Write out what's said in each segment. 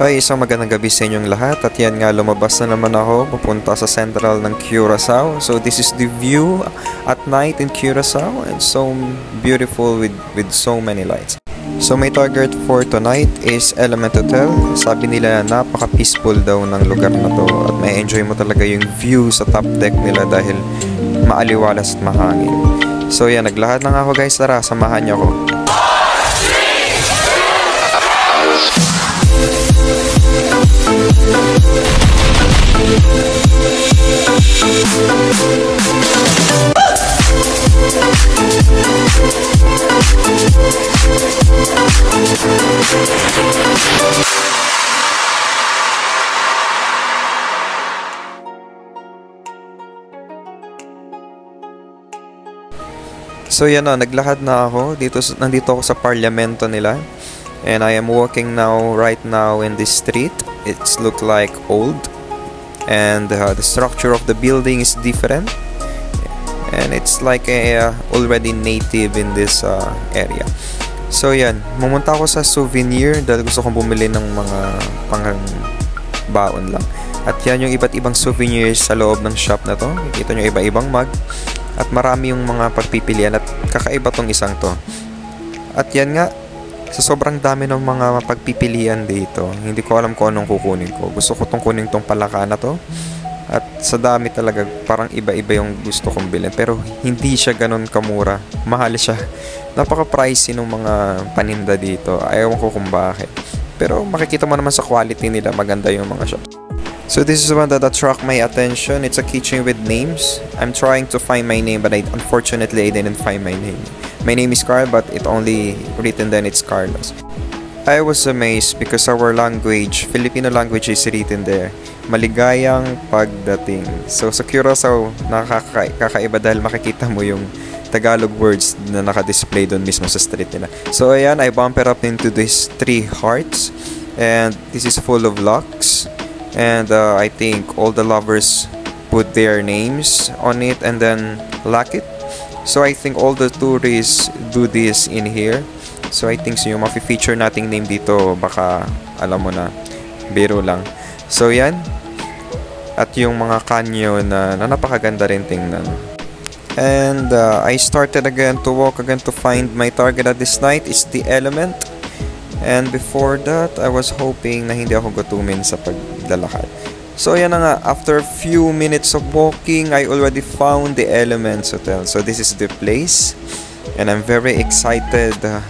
Hi, isang magandang gabi sa inyong lahat at yan nga lumabas na naman ako papunta sa central ng Curacao. So this is the view at night in Curacao and so beautiful with, with so many lights. So my target for tonight is Element Hotel. Sabi nila napaka-peaceful daw ng lugar na to at may enjoy mo talaga yung view sa top deck nila dahil maaliwalas at mahangin. So yan, naglahad lang ako guys. Tara, samahan niyo ako. So yan na, naglakad na ako. Dito, nandito ako sa parlamento nila. And I am walking now, right now in this street. It's look like old. And uh, the structure of the building is different. And it's like a, uh, already native in this uh, area. So yan, mumunta ako sa souvenir dahil gusto kong bumili ng mga pang baon lang. At yan yung iba't ibang souvenirs sa loob ng shop na to. Nakikita nyo iba-ibang mug. At marami yung mga pagpipilian at kakaiba tong isang to. At yan nga, sa sobrang dami ng mga pagpipilian dito, hindi ko alam kung anong kukunin ko. Gusto ko tong kunin tong palaka na to. At sa dami talaga, parang iba-iba yung gusto kong bilhin. Pero hindi siya ganun kamura. Mahal siya. Napaka-pricey ng mga paninda dito. Ayaw ko kung bakit. Pero makikita mo naman sa quality nila, maganda yung mga shops. So this is one that attract my attention. It's a keychain with names. I'm trying to find my name, but I, unfortunately I didn't find my name. My name is Carl, but it only written then it's Carlos. I was amazed because our language, Filipino language is written there. Maligayang pagdating. So sa Curacao, nakakaiba dahil makikita mo yung Tagalog words na naka-display doon mismo sa street nila. So ayan, I bump it up into these three hearts. And this is full of locks and uh, I think all the lovers put their names on it and then lock it so I think all the tourists do this in here. So I think so yung mafe-feature nating name dito baka alam mo na biro lang. So yan. At yung mga canyon na, na napakaganda rin tingnan. And uh, I started again to walk again to find my target at this night is the element. And before that, I was hoping na hindi ako gutumin sa paglalakad. So yan na nga, after few minutes of walking, I already found the Elements Hotel. So this is the place. And I'm very excited uh,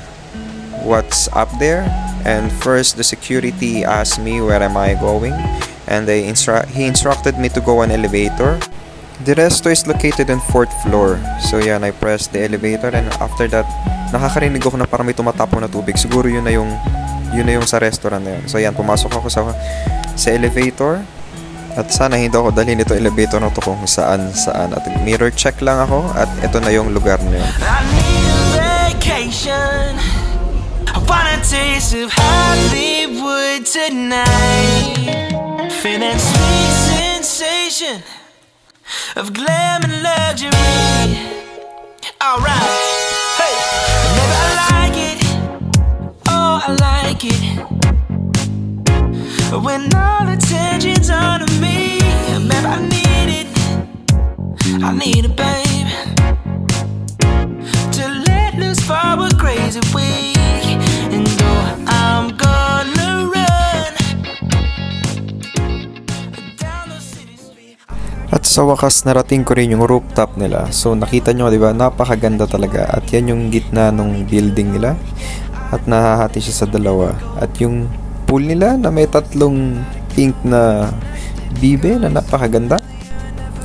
what's up there. And first, the security asked me where am I going. And they instru he instructed me to go on elevator. The resto is located on 4th floor. So yan, I pressed the elevator and after that, nakakarinig ako na parang may tumatapon na tubig. Siguro yun na yung yun na yung sa restaurant na yun. So yan, pumasok ako sa sa elevator. At sana hindi ako dalhin ito elevator na to kung saan saan. At mirror check lang ako at ito na yung lugar na yun. I vacation. I want a taste of Hollywood tonight. Feel that sweet sensation of glam and luxury. Alright, hey, maybe I like it. Oh, I like it. When all attention's on me, maybe I need it. I need it, babe. To let loose for a crazy week. And though I'm gonna run. At sa wakas narating ko rin yung rooftop nila. So nakita nyo 'di ba, napakaganda talaga. At yan yung gitna ng building nila. At nahahati siya sa dalawa. At yung pool nila na may tatlong pink na bibe na napakaganda.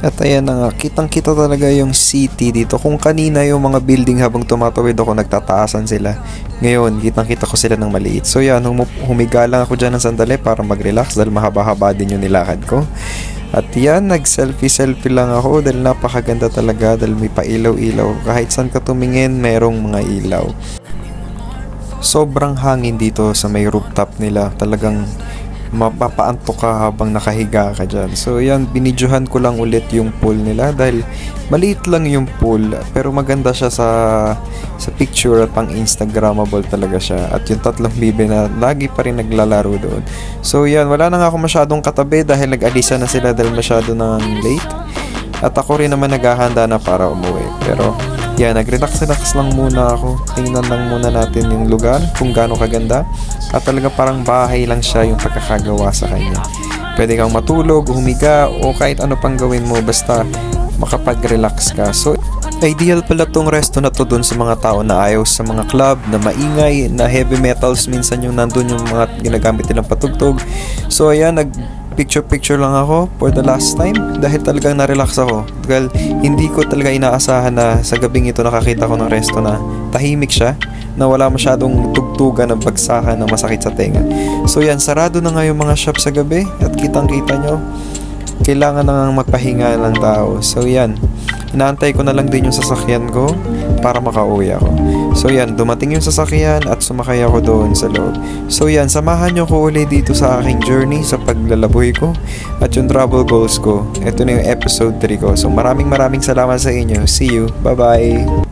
At ayan na nga, kitang kita talaga yung city dito. Kung kanina yung mga building habang tumatawid ako, nagtataasan sila. Ngayon, kitang kita ko sila ng maliit. So yan, hum- humiga lang ako dyan ng sandali para mag-relax dahil mahaba-haba din yung nilakad ko. At yan, nag-selfie-selfie lang ako dahil napakaganda talaga dahil may pailaw-ilaw. Kahit saan ka tumingin, merong mga ilaw. Sobrang hangin dito sa may rooftop nila. Talagang mapapaantok ka habang nakahiga ka dyan. So yan, binidyohan ko lang ulit yung pool nila dahil maliit lang yung pool pero maganda siya sa sa picture at pang Instagrammable talaga siya at yung tatlong bibi na lagi pa rin naglalaro doon. So yan, wala na nga ako masyadong katabi dahil nag-alisa na sila dahil masyado nang late. At ako rin naman naghahanda na para umuwi. Pero yan, nag-relax-relax lang muna ako. Tingnan lang muna natin yung lugar, kung gaano kaganda. At talaga parang bahay lang siya yung pagkakagawa sa kanya. Pwede kang matulog, humiga, o kahit ano pang gawin mo, basta makapag-relax ka. So, ideal pala tong resto na to dun sa mga tao na ayaw sa mga club, na maingay, na heavy metals, minsan yung nandun yung mga ginagamit nilang patugtog. So, ayan, nag picture-picture lang ako for the last time dahil talagang na-relax ako. Dahil hindi ko talaga inaasahan na sa gabing ito nakakita ko ng resto na tahimik siya, na wala masyadong tugtugan ng bagsakan na masakit sa tenga. So yan, sarado na nga yung mga shop sa gabi at kitang-kita nyo, kailangan na magpahinga ng tao. So yan, inaantay ko na lang din yung sasakyan ko para makauwi ako. So yan, dumating yung sasakyan at sumakay ako doon sa loob. So yan, samahan nyo ko ulit dito sa aking journey sa paglalaboy ko at yung travel goals ko. Ito na yung episode 3 ko. So maraming maraming salamat sa inyo. See you. Bye-bye.